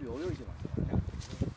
旅游泳去吧？